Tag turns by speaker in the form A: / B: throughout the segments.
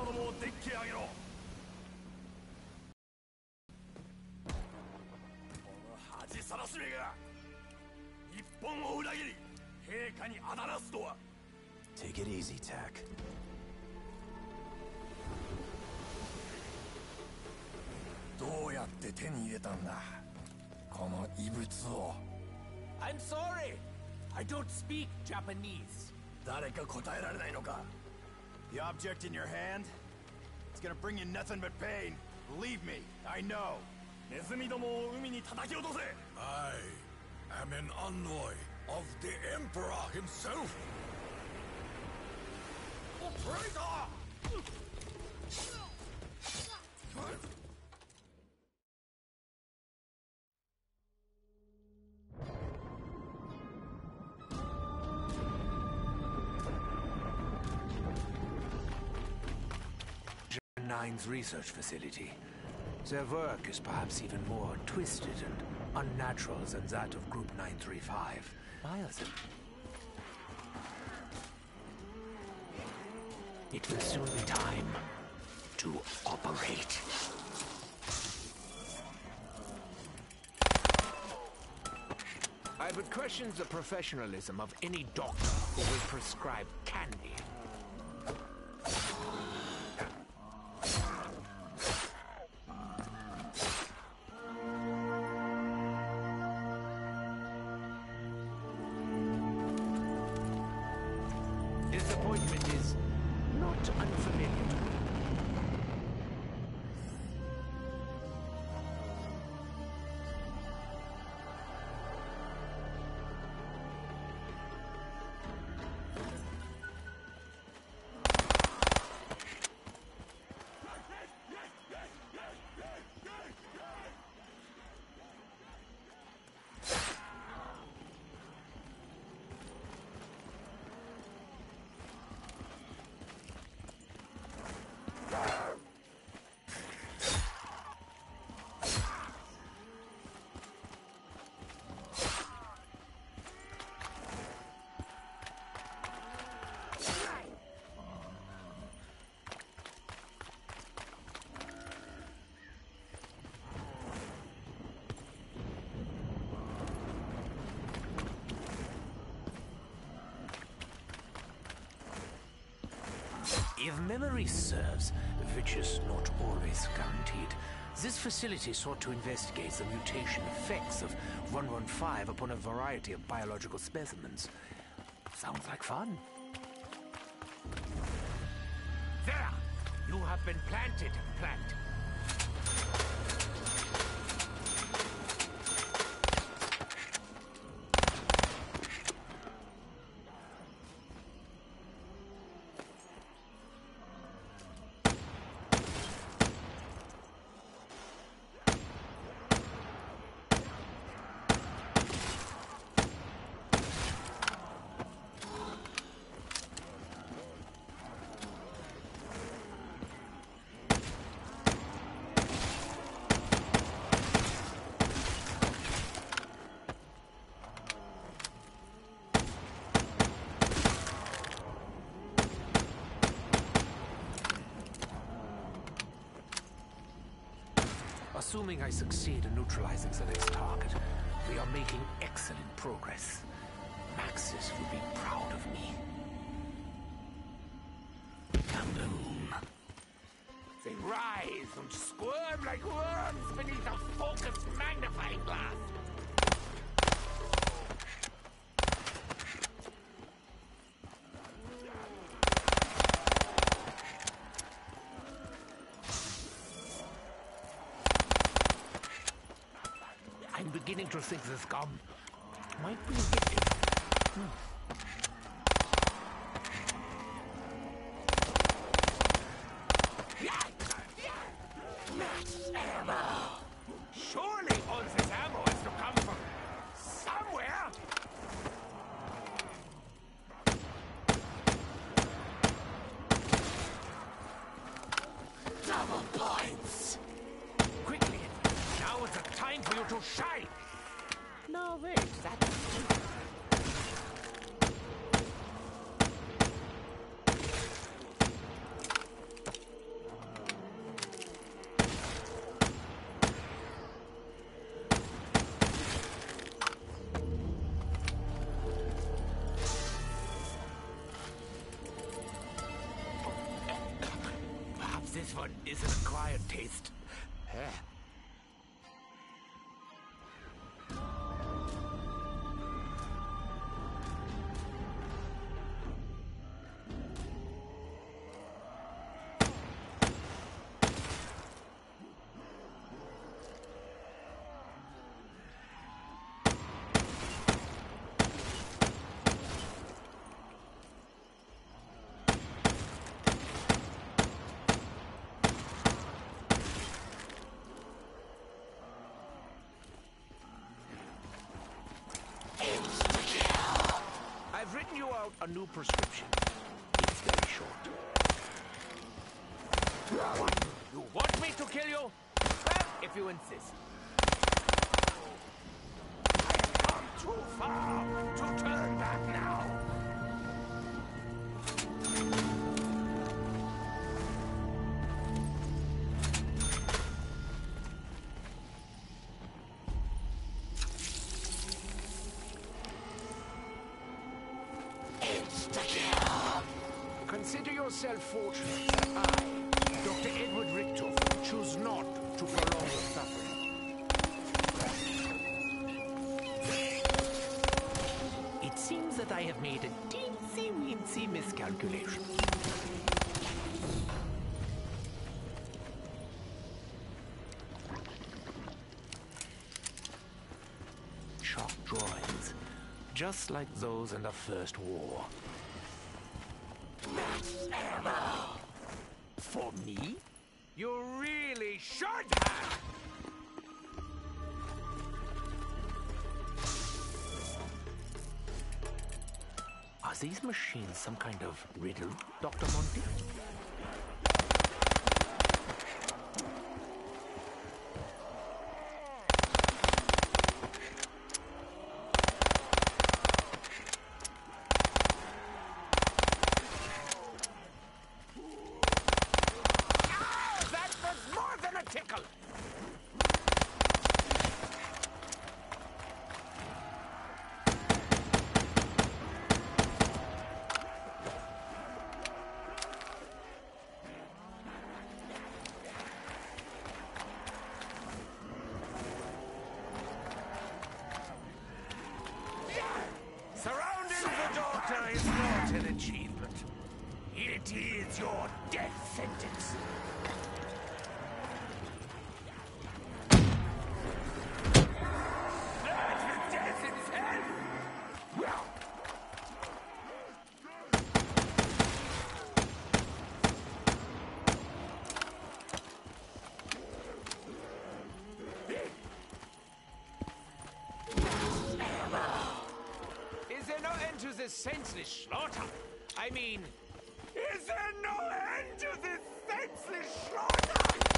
A: 行者どもをデッキへ上げろこの恥さらしめが日本を裏切り陛下にあだなすとは
B: Take it easy, Tack.
A: どうやって手に入れたんだこの異物を
C: I'm sorry. I don't speak Japanese.
A: 誰か答えられないのか？
B: The object in your hand? It's gonna bring you nothing but pain. Believe me, I know.
A: ネズミどもを海に叩き落とせ
D: I am an envoy of the Emperor himself. Operator!
E: Nine's research facility. Their work is perhaps even more twisted and unnatural than that of Group 935. Biosyn. It will soon be time to operate. I would question the professionalism of any doctor who will prescribe candy. If memory serves, which is not always guaranteed, this facility sought to investigate the mutation effects of 115 upon a variety of biological specimens. Sounds like fun. There! You have been planted, plant. Assuming I succeed in neutralizing the next target, we are making excellent progress. Maxis will be proud of me. Kaboom! They rise and squirm like worms beneath a focused magnifying glass. To think this gum might be addictive. Come points! Quickly! Now is the time for you to shine! all this? That's Perhaps this one isn't acquired taste. New prescription. It's very short. What? You want me to kill you? Well, if you insist. I've come too far to turn Yourself fortunate that I, Dr. Edward Richtofen, choose not to prolong your suffering. It seems that I have made a teensy-weensy miscalculation. Chalk drawings, just like those in the First War. For me? You really should have! Are these machines some kind of riddle, Dr. Monty? Ah, that was more than a tickle! Surrounding the doctor is not an achievement. It is your death sentence. That's death itself! Is there no end to this senseless slaughter? I mean, is there no end to this senseless slaughter?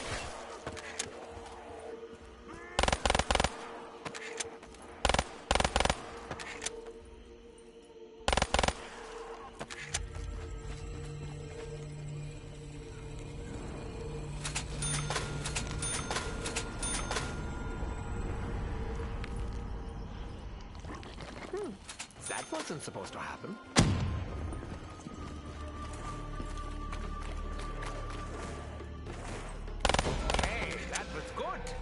E: That wasn't supposed to happen. Hey, that was good.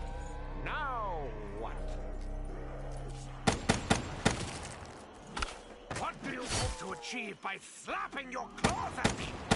E: Now what? What do you hope to achieve by slapping your claws at me?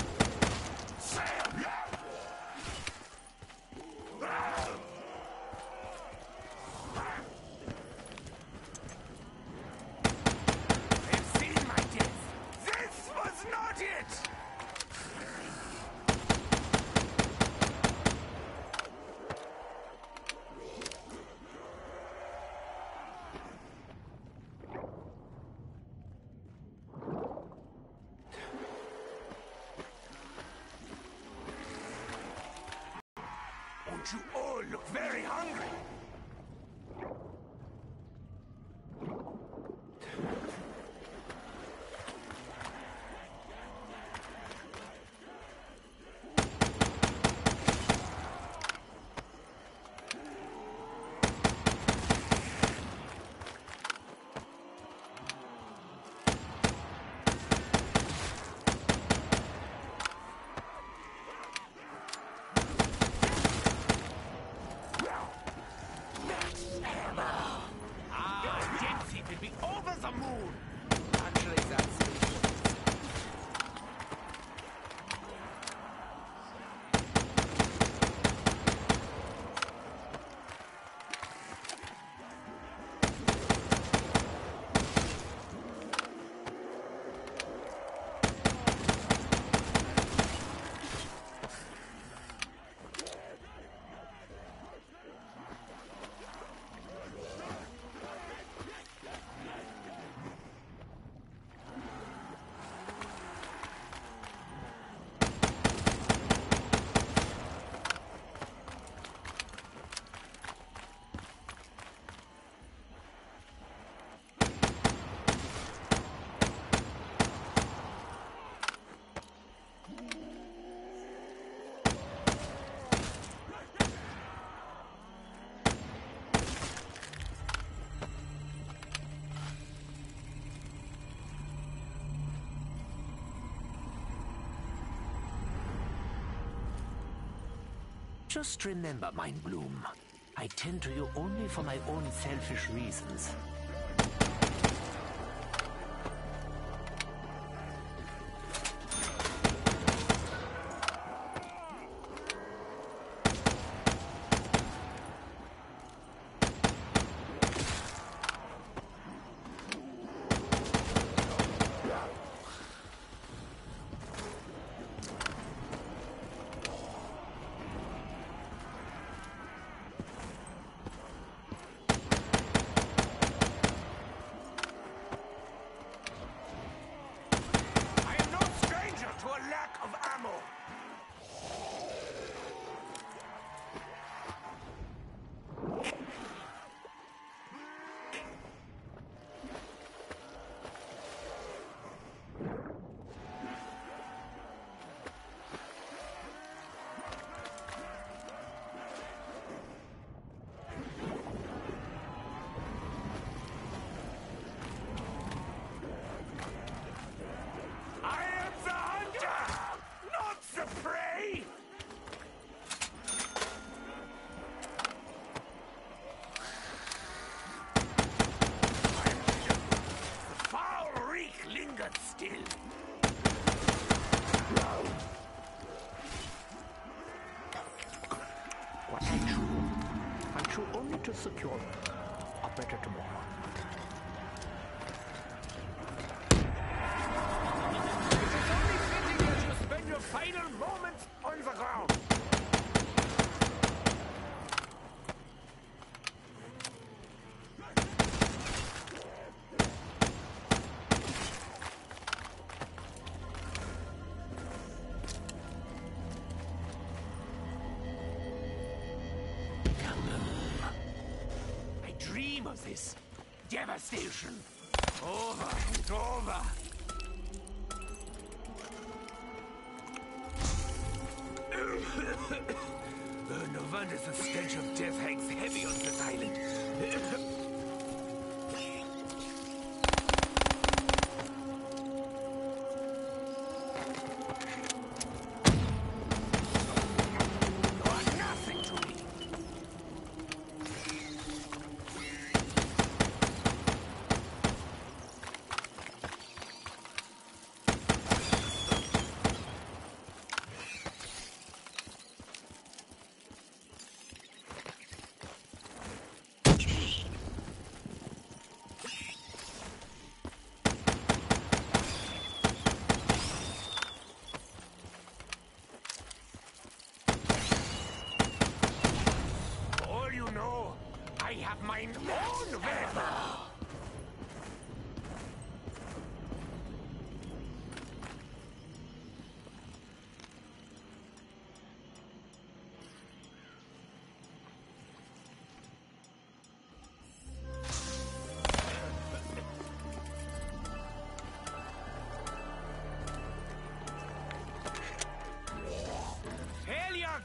E: Just remember, Mind Bloom, I tend to you only for my own selfish reasons.
A: This devastation over and over. No wonder the stench of death hangs heavy on this island.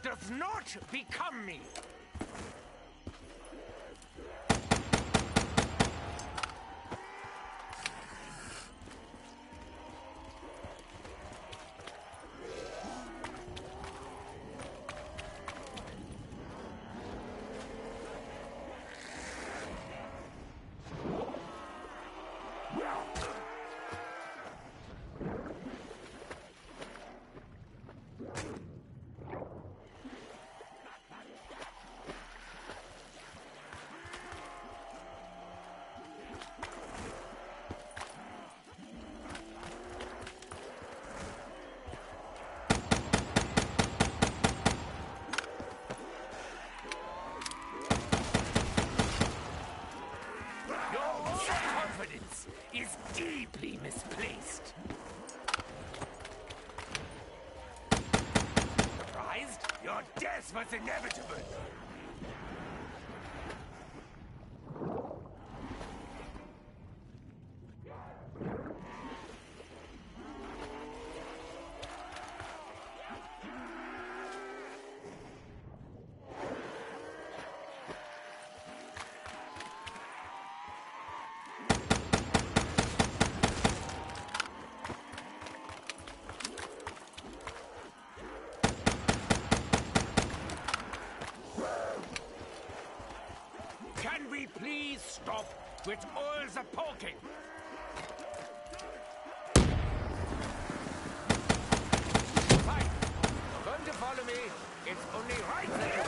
A: Does not become me. Is deeply misplaced. Surprised? Your death was inevitable.
E: With all the poking. Fine. You're going to follow me. It's only right.